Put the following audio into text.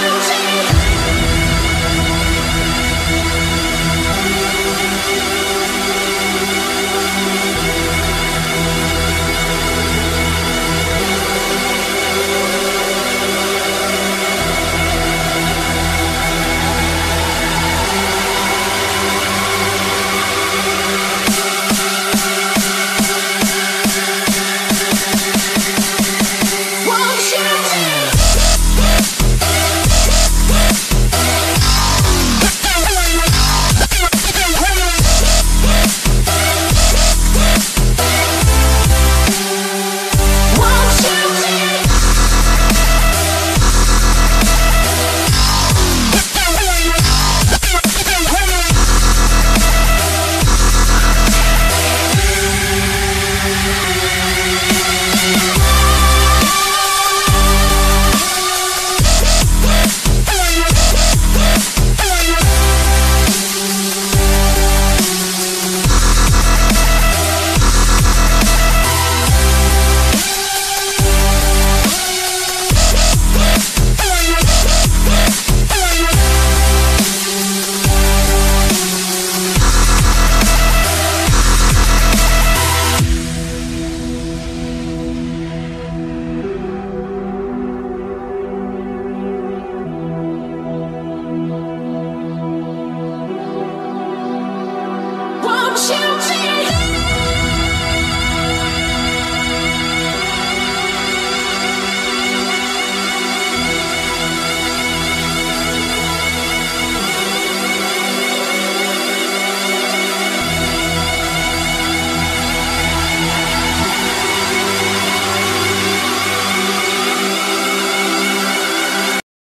Revolution! You